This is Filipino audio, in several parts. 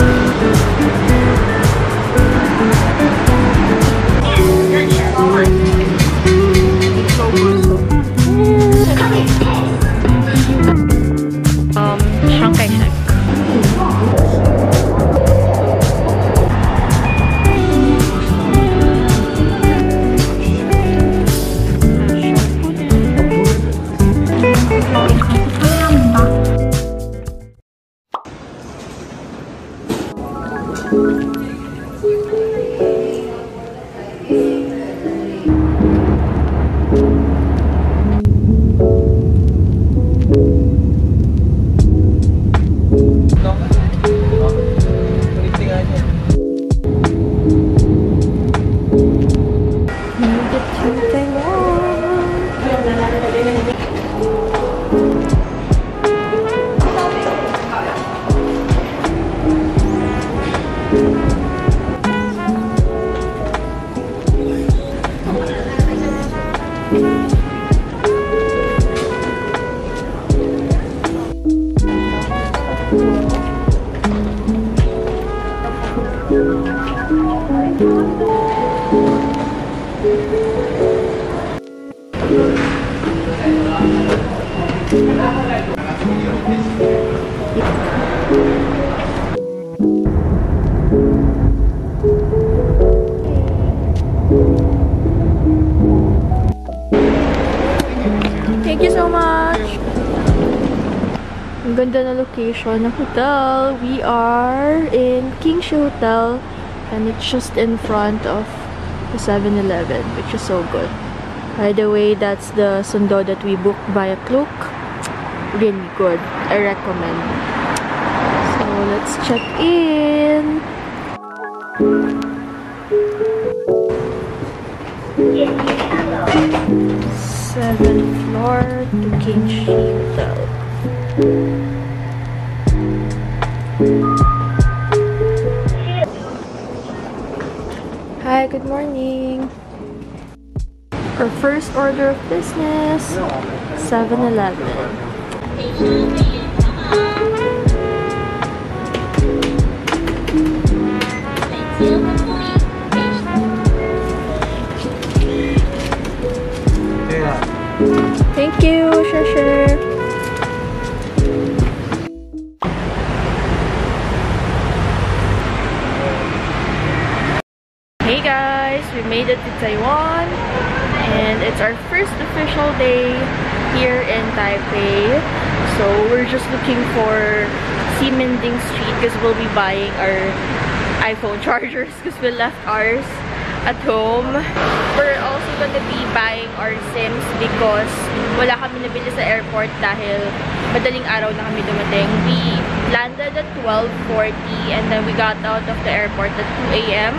Um, location ng hotel. We are in Kingshi Hotel and it's just in front of the 7-Eleven which is so good. By the way, that's the sundo that we booked via Klook. Really good. I recommend. So let's check in. Seventh floor to Kingshi Hotel. Hi, good morning. Our first order of business, 7-Eleven. Thank Ximending Street because we'll be buying our iPhone chargers because we left ours at home. We're also gonna be buying our SIMs because wala kami nabili sa airport dahil madaling araw na kami dumating. We landed at 12.40 and then we got out of the airport at 2 a.m.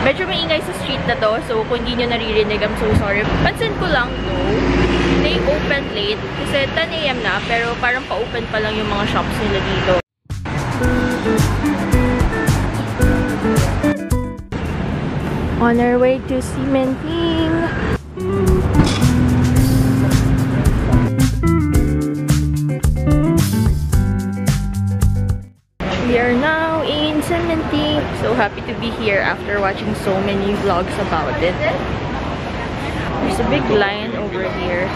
Medyo maingay sa street na to, so kung hindi nyo naririnig, I'm so sorry. Pansin ko lang though, they open late kasi 10 a.m. na, pero parang pa-open pa lang yung mga shops nila dito. On our way to Cementing. We are now in Cementing. So happy to be here after watching so many vlogs about it. There's a big line over here.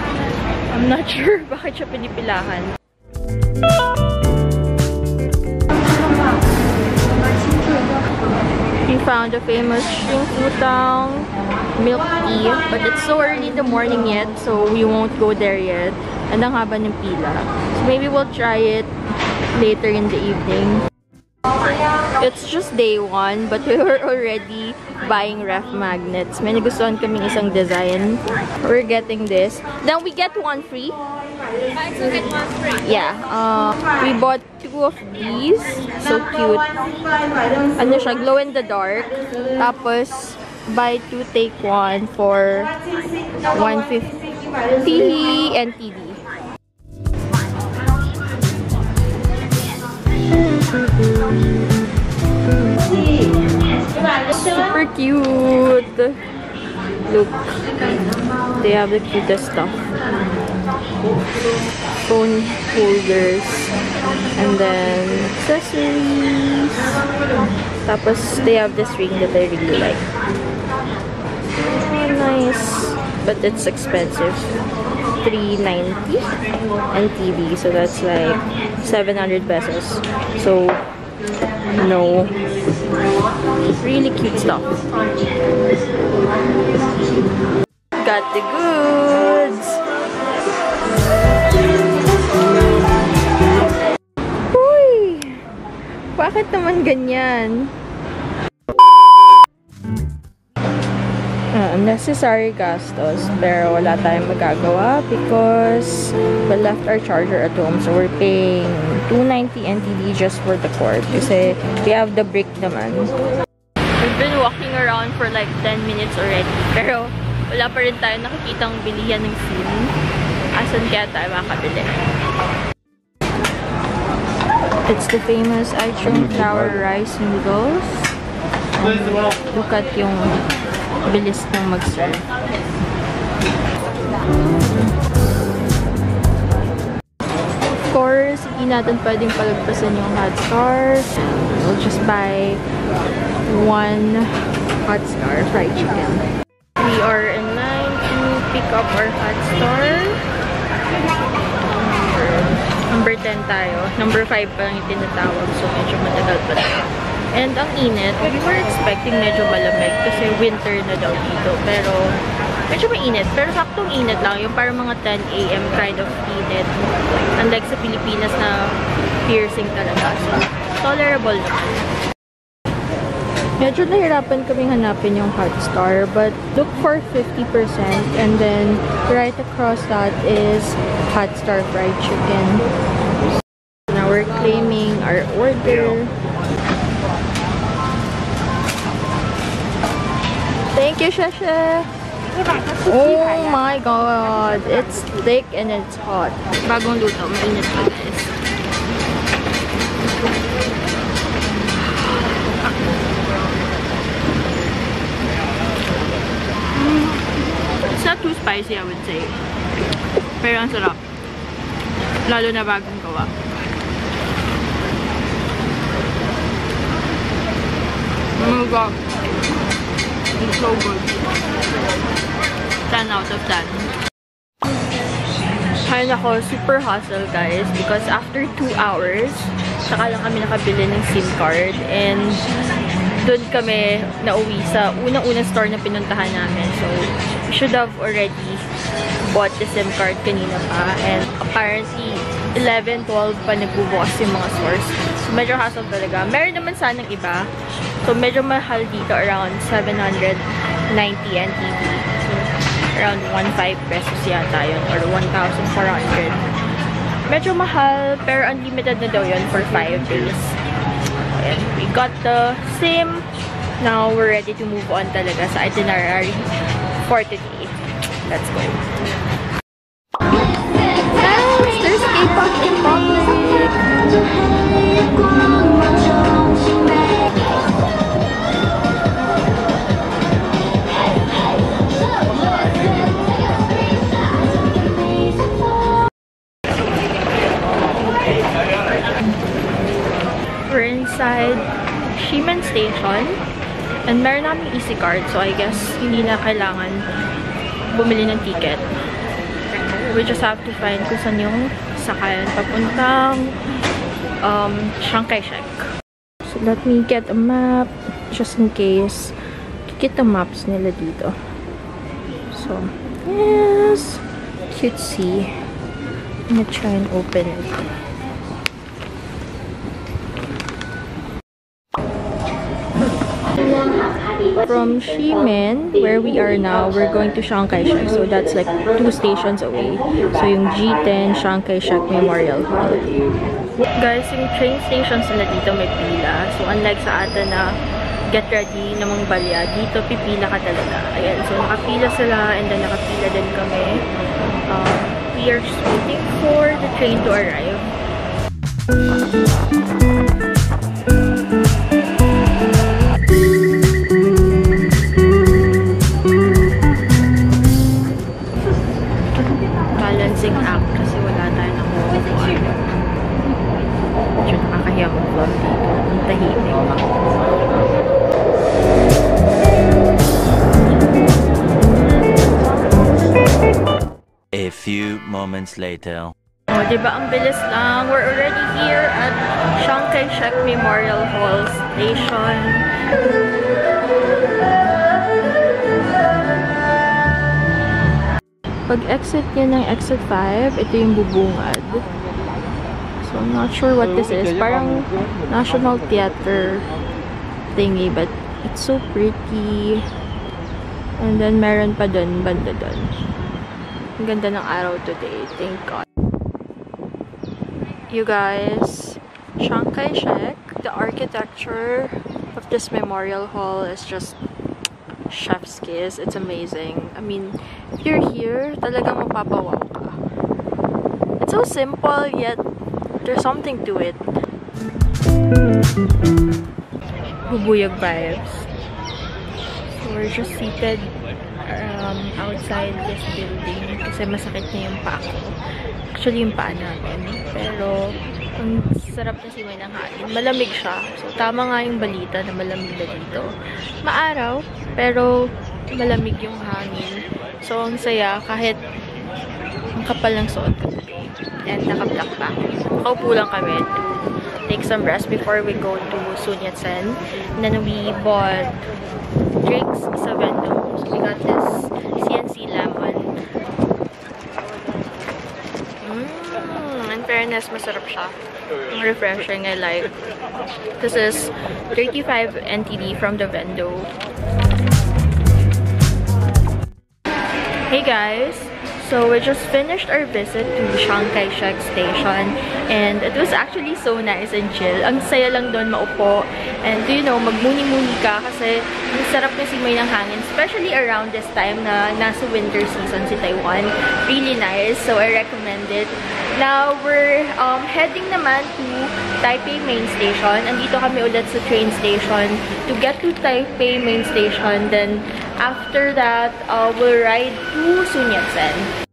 I'm not sure bakit siya pinipilahan. Found a famous Shing Utang milk tea, but it's so early in the morning yet, so we won't go there yet. And ang haba ng pila. So maybe we'll try it later in the evening. It's just day one, but we were already buying ref magnets. May nagustuhan kaming isang design. We're getting this. Then we get one free. Yeah. Uh, we bought two of these. So cute. Ano siya? Glow in the dark. Tapos, buy two, take one for 150 NTD. Super cute. Look. They have the cutest stuff. phone holders, and then accessories. Tapos, they have this ring that I really like. Nice. But it's expensive. 390 and TV. So that's like 700 pesos. So, no. Really cute stuff. Got the goods! Uy! Bakit naman ganyan? Unnecessary gastos pero wala tayong magagawa because we left our charger at home so we're paying 290 NTD just for the cord kasi we have the brick naman. We've been walking around for like 10 minutes already pero wala pa rin tayo nakikitang bilihan ng SIM. Asan kaya tayo makabili? It's the famous Aichung flour rice noodles. And look at yung bilis ng mag-serve. Of course, hindi natin pwedeng palagpasan yung hot star. We'll just buy one hot star fried chicken. We are in line to pick up our hot star. Number 10 tayo. Number 5 pa lang yung tinatawag. So, medyo matagal pa tayo. And ang init, we were expecting medyo malamig kasi winter na daw dito. Pero medyo mainit. Pero saktong init lang. Yung parang mga 10 a.m. kind of init. Unlike sa Pilipinas na piercing talaga. So, tolerable naman. Medyo nahirapan kaming hanapin yung hot star. But look for 50% and then right across that is hot star fried chicken. Now we're claiming our order. Thank you, Shasha. Oh my god. It's thick and it's hot. Bagong luto. Mainit pa, guys. Mm. It's not too spicy, I would say. Pero ang sarap. Lalo na bagong gawa. Oh my god. It's so good. 10 out of 10. Ay nako, super hustle guys because after 2 hours, saka lang kami nakabili ng SIM card and doon kami nauwi sa unang-unang store na pinuntahan namin. So, should have already bought the SIM card kanina pa and apparently 11, 12 pa nagbubukas yung mga stores. Medyo hassle talaga. Meron naman sanang iba. So, medyo mahal dito around 790 NTD. So, around 1,500 pesos yata yun or 1,400. Medyo mahal pero unlimited na daw yun for 5 days. And we got the SIM. Now, we're ready to move on talaga sa itinerary for today. Let's go. Inside Shimen Station. And meron namin easy card. So, I guess, hindi na kailangan bumili ng ticket. We just have to find kung saan yung sakayan papuntang um, Chiang Kai-shek. So, let me get a map just in case. Get the maps nila dito. So, yes. Cutesy. I'm gonna try and open it. From Ximen, where we are now, we're going to Chiang Kai-shek. So that's like two stations away. So yung G10 Chiang Kai-shek Memorial Hall. Guys, yung train stations nila dito may pila. So unlike sa atin na get ready namang balya, dito pipila ka talaga. Ayan, so nakapila sila and then nakapila din kami. Um, we are waiting for the train to arrive. balancing act kasi wala tayo nakuha. Tahimik. A few moments later. Oh, di ba ang bilis lang? We're already here at Chiang Kai-shek Memorial Hall Station. Pag exit niya ng exit 5, ito yung bubungad. So, I'm not sure what this is. Parang National Theater thingy, but it's so pretty. And then, meron pa dun, banda dun. Ang ganda ng araw today. Thank God. You guys, Chiang Kai-shek, the architecture of this memorial hall is just chef's kiss. It's amazing. I mean, if you're here, talagang mapapawaw ka. It's so simple, yet there's something to it. Bubuyog vibes. So we're just seated um, outside this building kasi masakit na yung paa ko. Actually, yung paa namin. Pero, ang sarap na simay ng hangin. Malamig siya. So, tama nga yung balita na malamig na dito. Maaraw, pero malamig yung hangin. So, ang saya kahit ang kapal ng suot ko. And naka-black pa. Nakaupo lang kami take some rest before we go to Sun Yat-sen. And then we bought drinks sa vendor. So, we got this CNC lemon. Mm, in fairness, masarap siya. Refreshing, I like. This is 35 NTD from the Vendo. Hey guys! So we just finished our visit to Chiang Kai-shek Station and it was actually so nice and chill. Ang saya lang doon maupo and you know, magmuni-muni ka kasi ang sarap na simay ng hangin especially around this time na nasa winter season si Taiwan. Really nice. So I recommend it. Now, we're um, heading naman to Taipei Main Station. Andito kami ulit sa train station to get to Taipei Main Station. Then, after that, uh, we'll ride to Sun Yat-sen.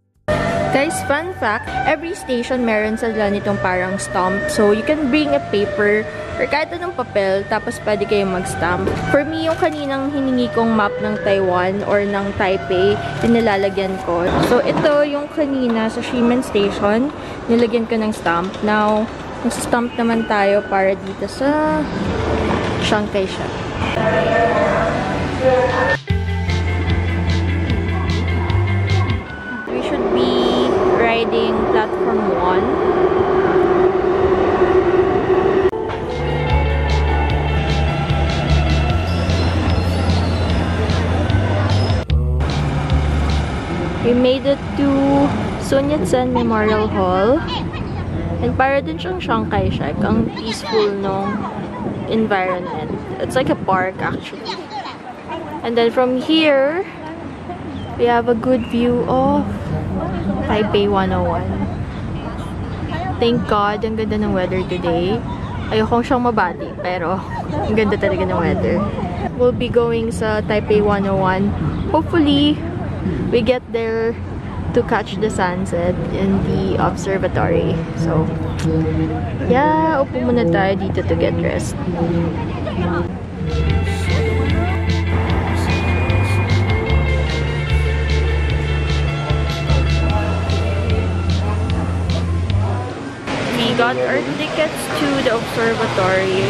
Guys, fun fact, every station meron sila nitong parang stamp. So, you can bring a paper or kahit anong papel, tapos pwede kayo mag-stamp. For me, yung kaninang hiningi kong map ng Taiwan or ng Taipei, nilalagyan ko. So, ito yung kanina sa Shimen Station, nilagyan ko ng stamp. Now, nasa-stamp naman tayo para dito sa Chiang Kai-shek. Platform 1. We made it to Sun Yat-sen Memorial Hall. And para din siyang Chiang Kai-shek. Ang peaceful nung environment. It's like a park actually. And then from here, we have a good view of Taipei 101. Thank God, ang ganda ng weather today. Ayokong siyang mabati, pero ang ganda talaga ng weather. We'll be going sa Taipei 101. Hopefully, we get there to catch the sunset in the observatory. So, yeah, upo muna tayo dito to get rest. We got our tickets to the observatory.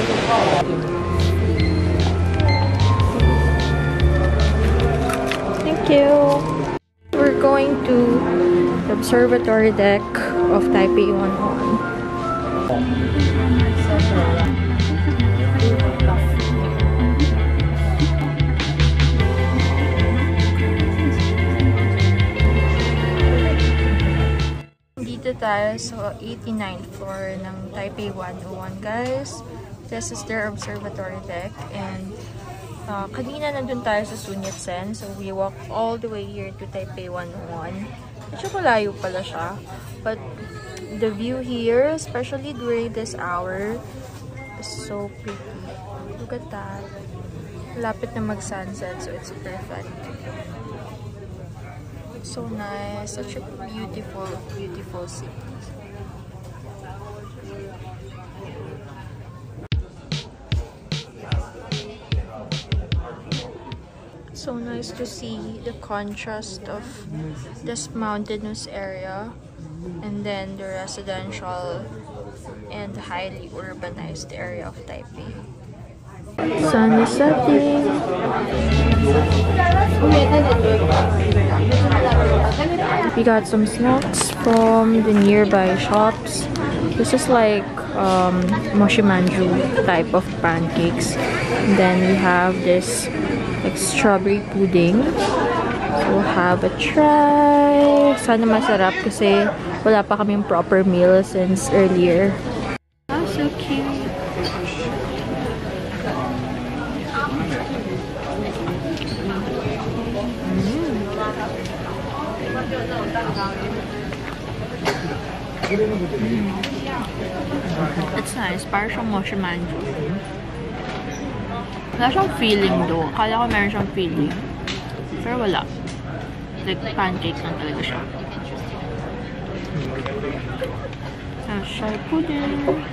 Thank you. We're going to the observatory deck of Taipei 101. Dito tayo sa 89th floor ng Taipei 101, guys. This is their observatory deck and uh, kanina nandun tayo sa Sun Yat-sen. So, we walk all the way here to Taipei 101. Medyo malayo pala siya. But, the view here, especially during this hour, is so pretty. Look at that. Lapit na mag-sunset, so it's perfect. so nice such a beautiful beautiful city so nice to see the contrast of this mountainous area and then the residential and highly urbanized area of Taipei. Sun is setting. We got some snacks from the nearby shops. This is like um, manju type of pancakes. And then we have this like strawberry pudding. We'll have a try. Sana masarap kasi wala pa kaming proper meal since earlier. It's nice. Para siyang moshi manju. Wala siyang feeling though. Akala ko meron siyang feeling. Pero wala. Like, pancake lang talaga siya. Ah, soy pudding.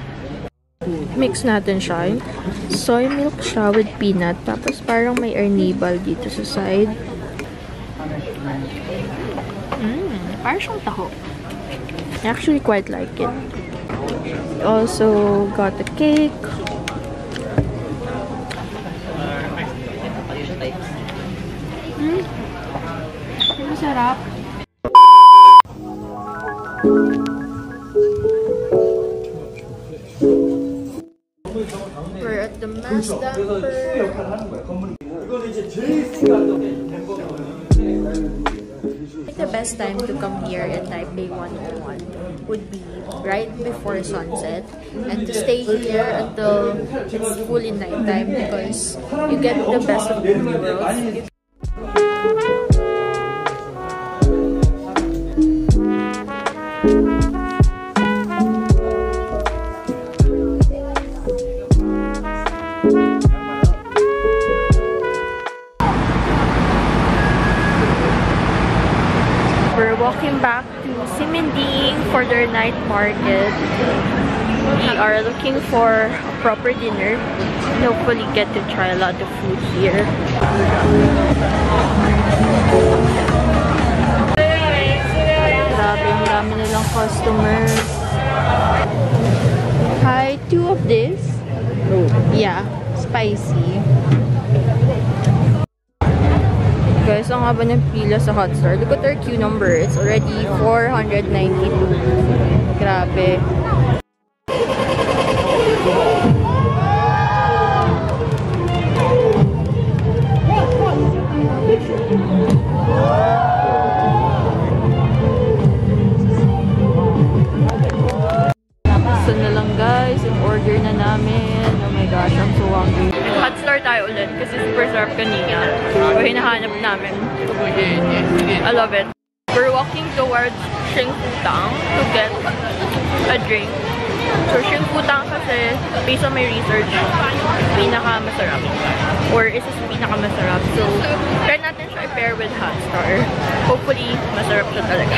Mix natin siya. Soy milk siya with peanut. Tapos parang may arnibal dito sa side. Mmm, parang siyang taho. I actually quite like it. Also got the cake. Hmm? Masarap. We're at the mass best time to come here in Taipei 101 would be right before sunset and to stay here until it's fully nighttime because you get the best of both worlds. Walking back to Siminding for their night market. We are looking for a proper dinner hopefully get to try a lot of food here. Customers. Hi, two of this? Yeah, spicy. Guys, ang haba ng pila sa Hotstar. Look at our queue number. It's already 492. Grabe. Hinahanap namin. I love it. We're walking towards Shing Futang to get a drink. So Shing Futang kasi, based on my research, pinaka-masarap. Or isa sa pinaka-masarap. So, try natin siya i-pair with Hotstar. Hopefully, masarap siya talaga.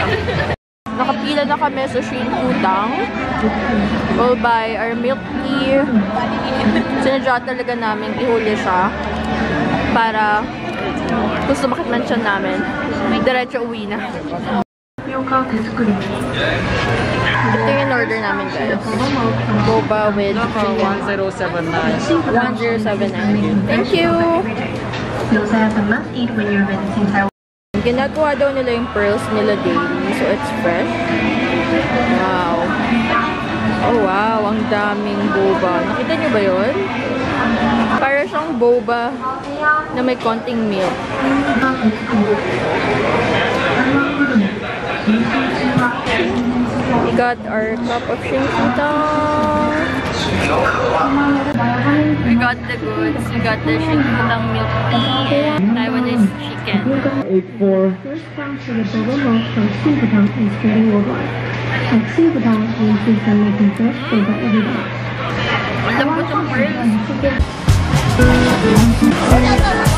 Nakapila na kami sa Shing Futang. We'll buy our milk tea. Sinadya talaga namin ihuli siya para kung sumakit man siya namin, diretso uwi na. Ito yung order namin guys. Boba with 1079. 1079. Thank you! Ginagawa daw nila yung pearls nila daily. So, it's fresh. Wow. Oh, wow. Ang daming boba. Nakita niyo ba yun? Para siyang boba na may konting milk. We got our cup of shrinkutang. We got the goods. We got the shrinkutang milk tea. Taiwanese chicken. 84. First comes to the Boba Milk from Supertown is spreading worldwide. At Supertown, we insist on making fresh boba every day. Ang lambot ng pearls. ¡Gracias!